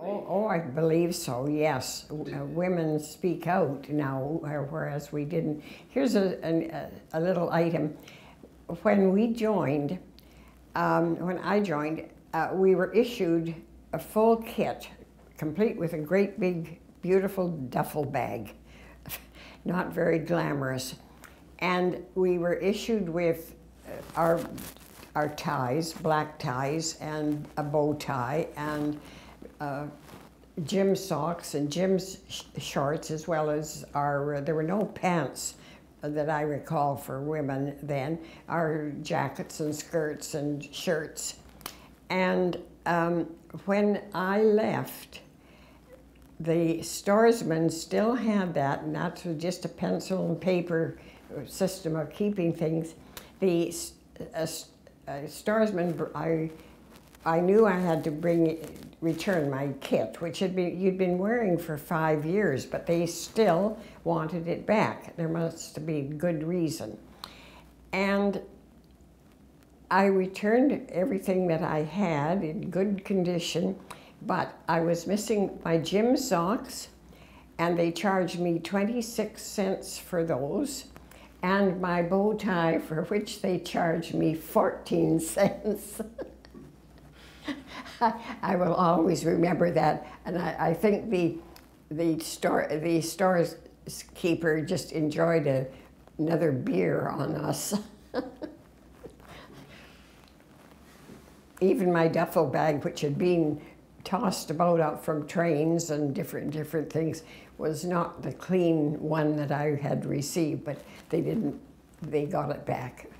Oh, oh, I believe so, yes. Uh, Women speak out now, uh, whereas we didn't. Here's a, a, a little item. When we joined, um, when I joined, uh, we were issued a full kit, complete with a great big, beautiful duffel bag. Not very glamorous. And we were issued with uh, our, our ties, black ties, and a bow tie, and uh, gym socks and gym sh- shorts, as well as our, uh, there were no pants that I recall for women then, our jackets and skirts and shirts. And um, when I left, the storesman still had that, and just a pencil and paper system of keeping things. The uh, uh, I, I knew I had to bring, return my kit, which had been, you'd been wearing for five years, but they still wanted it back. There must be good reason. And I returned everything that I had in good condition, but I was missing my gym socks, and they charged me 26 cents for those, and my bow tie, for which they charged me 14 cents. I, will always remember that, and I, I think the the store the store's keeper just enjoyed a, another beer on us. even my duffel bag, which had been tossed about out from trains and different different things, was not the clean one that I had received, but they didn't. They got it back.